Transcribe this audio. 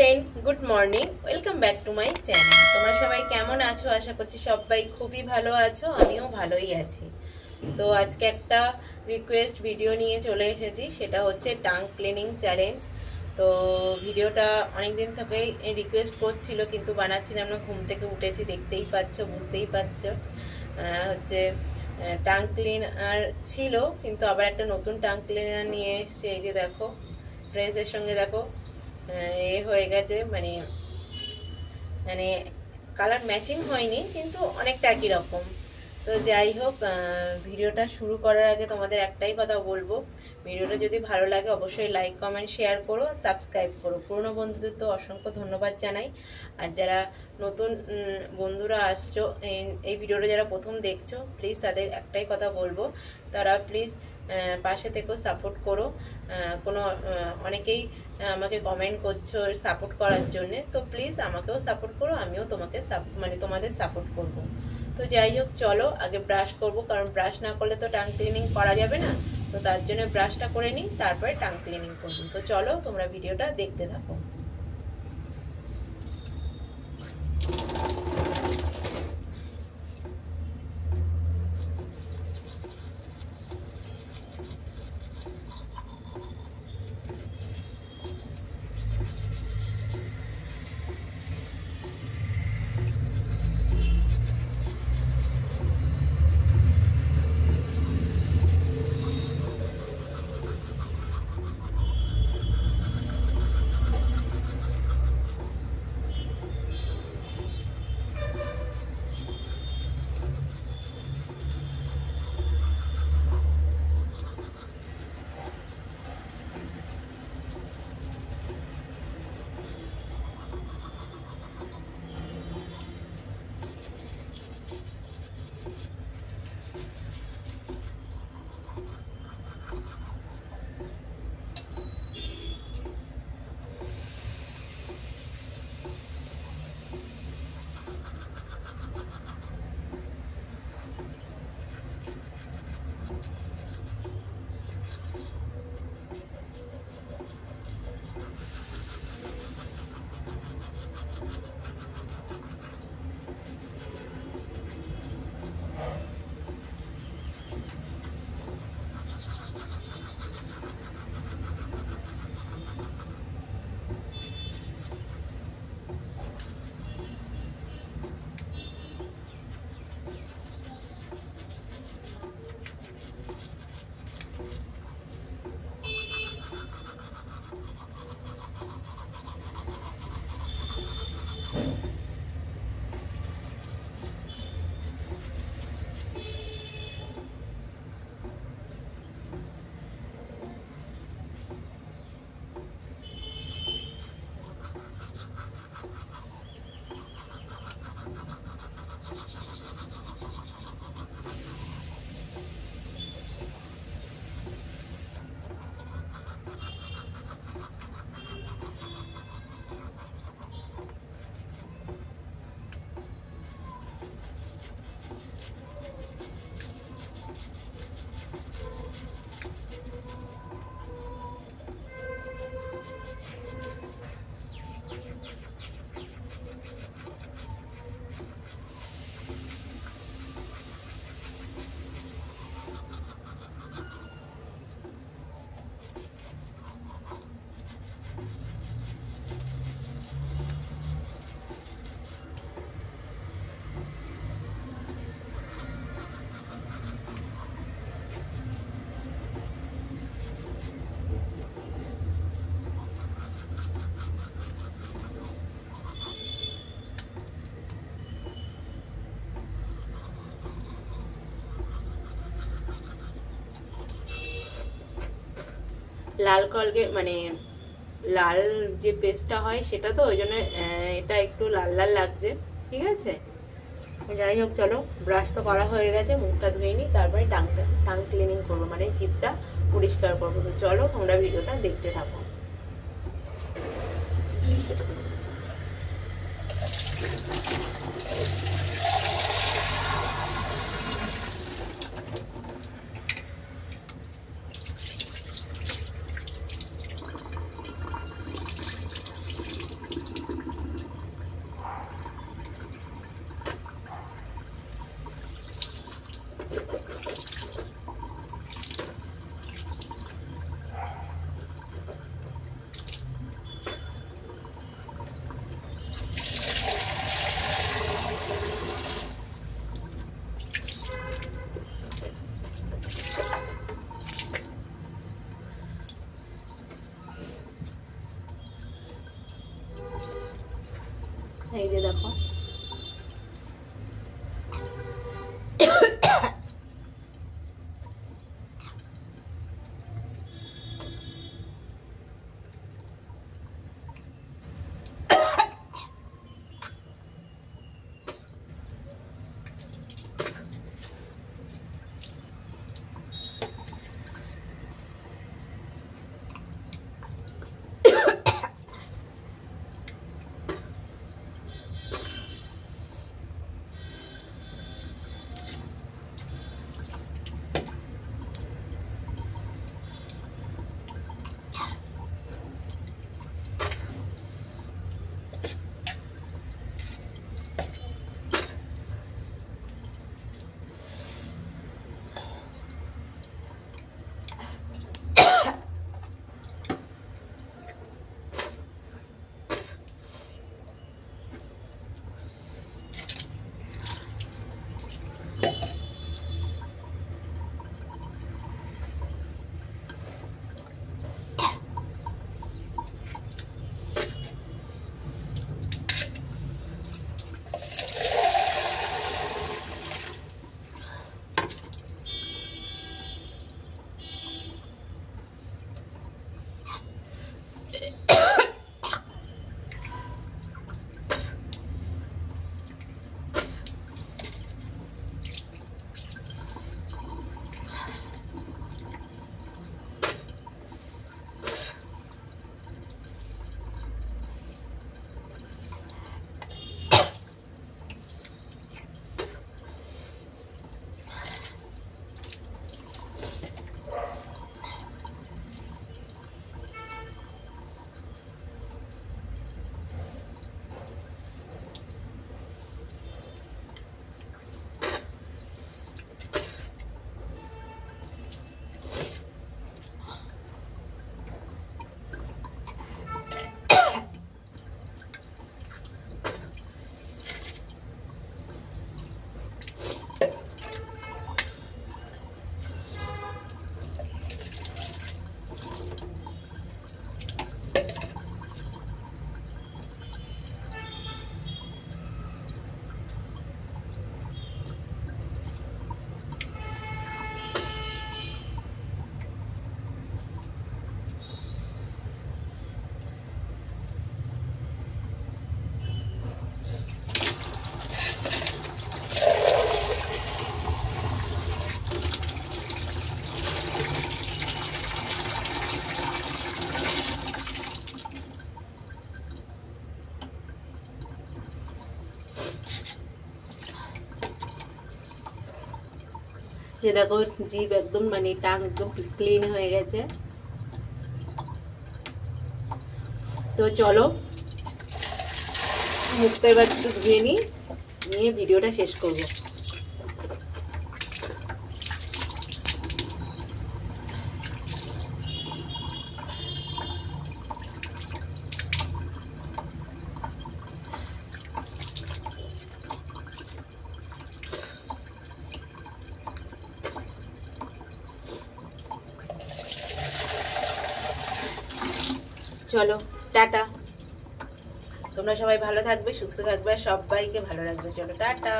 Morning welcome back to my channel তোমরা সবাই কেমন আছো? আশা করছি সবাই খুবই ভালো আছো, আমিও ভালোই আছি। তো আজকে একটা রিকোয়েস্ট ভিডিও নিয়ে চলে এসেছি, সেটা হচ্ছে টাং ক্লিনিং চ্যালেঞ্জ তো ভিডিওটা অনেক দিন থেকেই রিকোয়েস্ট করছিল, কিন্তু বানাচ্ছিলাম না, ঘুম থেকে উঠেছি, দেখতেই পাচ্ছ, বুঝতেই পারছ হচ্ছে টাং ক্লিনার ছিল, কিন্তু আবার একটা নতুন টাং ক্লিনার নিয়ে এসছে, এই যে দেখো ড্রেসের সঙ্গে দেখো এ হয়ে গেছে মানে মানে কালার ম্যাচিং হয়নি, কিন্তু অনেকটা একই রকম। তো যাই হোক ভিডিওটা শুরু করার আগে তোমাদের একটাই কথা বলব। ভিডিওটা যদি ভালো লাগে, অবশ্যই লাইক কমেন্ট শেয়ার করো সাবস্ক্রাইব করো। পুরনো বন্ধুদের তো অসংখ্য ধন্যবাদ জানাই। আর যারা নতুন বন্ধুরা আসছো, এই ভিডিওটা যারা প্রথম দেখছ প্লিজ তাদের একটাই কথা বলব। তারা প্লিজ পাশে থেকেও সাপোর্ট করো। কোনো অনেকেই আমাকে কমেন্ট করছ সাপোর্ট করার জন্য। তো প্লিজ আমাকেও সাপোর্ট করো, আমিও তোমাকে মানে তোমাদের সাপোর্ট করব। তো যাই হোক, চলো, আগে ব্রাশ করব, কারণ ব্রাশ না করলে তো টাং ক্লিনিং করা যাবে না। তো তার জন্য ব্রাশটা করে নিই, তারপরে টাং ক্লিনিং করব। তো চলো, তোমরা ভিডিওটা দেখতে থাকো। লাল কলগে মানে লাল যে পেস্টটা হয় সেটা তো, ওই জন্য এটা একটু লাল লাল লাগছে, ঠিক আছে? যাই হোক, চলো ব্রাশ তো করা হয়ে গেছে, মুখটা ধুয়ে নিই, তারপরে টাংটা টাং ক্লিনিং করব মানে চিপটা পরিষ্কার করব। তো চলো, তোমরা ভিডিওটা দেখতে থাকো। এই যে দেখো যে দেখো, জিভ একদম মানে টাং একদম ক্লিন হয়ে গেছে। তো চলো, মুখটা এবার একটু ধুয়ে নিই, নিয়ে ভিডিওটা শেষ করব। চলো টাটা। তোমরা সবাই ভালো থাকবে সুস্থ থাকবে সবাইকে ভালো রাখবে। চলো টাটা।